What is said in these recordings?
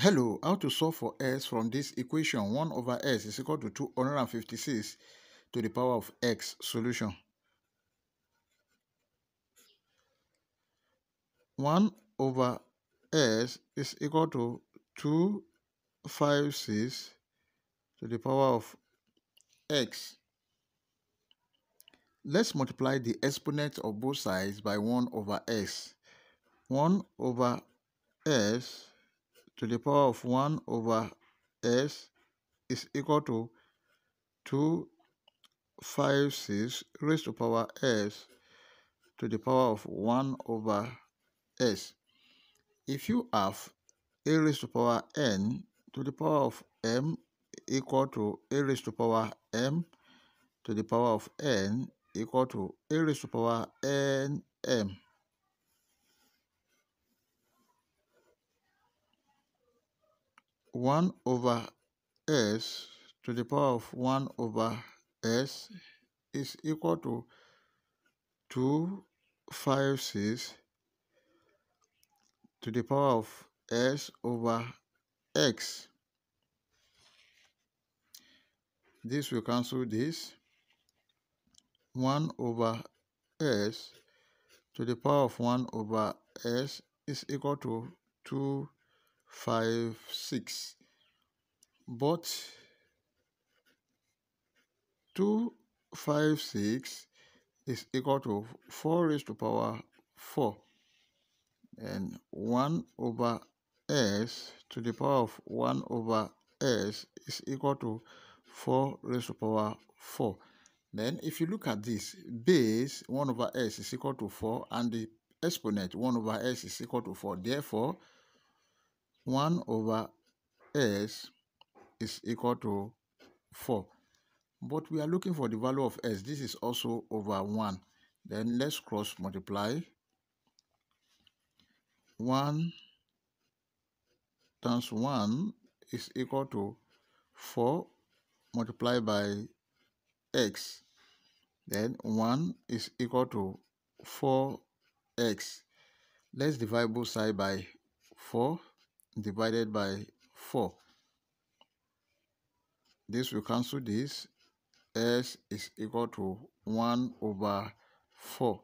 Hello, how to solve for s from this equation 1 over s is equal to 256 to the power of x solution. 1 over s is equal to 256 to the power of x. Let's multiply the exponent of both sides by 1 over s. 1 over s to the power of 1 over s is equal to 256 raised to power s to the power of 1 over s. If you have a raised to power n to the power of m equal to a raised to power m to the power of n equal to a raised to power n m. 1 over s to the power of 1 over s is equal to 256 to the power of s over x. This will cancel this. 1 over s to the power of 1 over s is equal to 2 five, six. But two, five, six is equal to four raised to power four. And one over s to the power of one over s is equal to four raised to power four. Then if you look at this, base 1 over s is equal to 4 and the exponent 1 over s is equal to 4. Therefore, 1 over s is equal to 4. But we are looking for the value of s. This is also over 1. Then let's cross multiply. 1 times 1 is equal to 4 multiplied by x. Then 1 is equal to 4x. Let's divide both sides by 4 divided by 4. This will cancel this. S is equal to 1 over 4.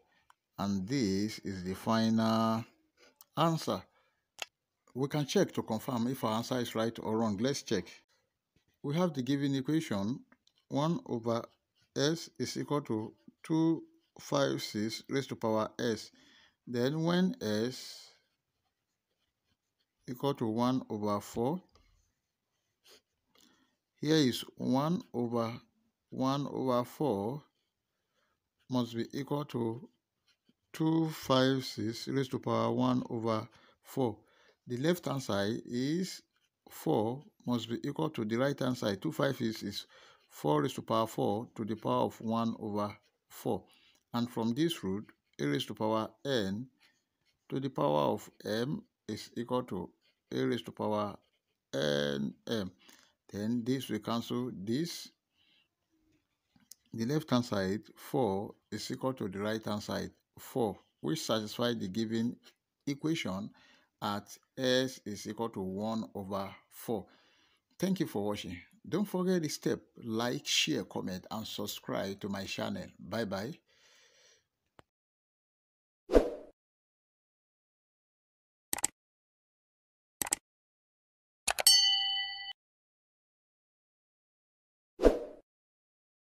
And this is the final answer. We can check to confirm if our answer is right or wrong. Let's check. We have the given equation 1 over s is equal to 256 raised to power s. Then when s equal to 1 over 4. Here is 1 over 1 over 4 must be equal to 256 raised to power 1 over 4. The left hand side is 4 must be equal to the right hand side. 256 is 4 raised to power 4 to the power of 1 over 4. And from this root, a raised to power n to the power of m is equal to a raised to power n m. Then this will cancel this. The left hand side 4 is equal to the right hand side 4 which satisfies the given equation at s is equal to 1 over 4. Thank you for watching. Don't forget the step, like, share, comment and subscribe to my channel. Bye bye.